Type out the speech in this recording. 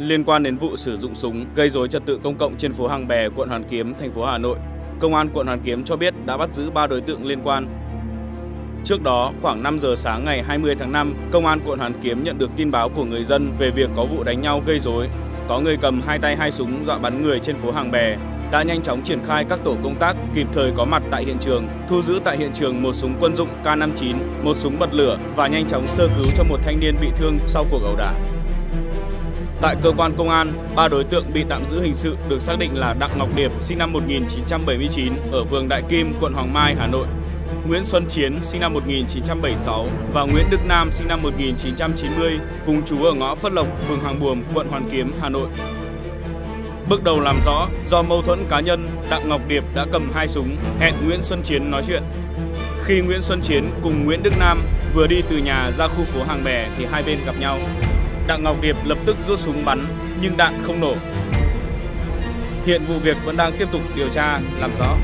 Liên quan đến vụ sử dụng súng gây rối trật tự công cộng trên phố Hàng Bè, quận Hoàn Kiếm, thành phố Hà Nội, Công an quận Hoàn Kiếm cho biết đã bắt giữ 3 đối tượng liên quan. Trước đó, khoảng 5 giờ sáng ngày 20 tháng 5, Công an quận Hoàn Kiếm nhận được tin báo của người dân về việc có vụ đánh nhau gây rối. Có người cầm hai tay hai súng dọa bắn người trên phố Hàng Bè, đã nhanh chóng triển khai các tổ công tác kịp thời có mặt tại hiện trường, thu giữ tại hiện trường một súng quân dụng K59, một súng bật lửa và nhanh chóng sơ cứu cho một thanh niên bị thương sau cuộc ẩu đả. Tại cơ quan công an, ba đối tượng bị tạm giữ hình sự được xác định là Đặng Ngọc Điệp, sinh năm 1979 ở phường Đại Kim, quận Hoàng Mai, Hà Nội, Nguyễn Xuân Chiến, sinh năm 1976 và Nguyễn Đức Nam, sinh năm 1990, cùng chú ở ngõ Phất Lộc, phường Hàng Buồm, quận Hoàn Kiếm, Hà Nội. Bước đầu làm rõ, do mâu thuẫn cá nhân, Đặng Ngọc Điệp đã cầm hai súng, hẹn Nguyễn Xuân Chiến nói chuyện. Khi Nguyễn Xuân Chiến cùng Nguyễn Đức Nam vừa đi từ nhà ra khu phố Hàng Bè thì hai bên gặp nhau. Đặng Ngọc Điệp lập tức rút súng bắn nhưng đạn không nổ. Hiện vụ việc vẫn đang tiếp tục điều tra, làm rõ.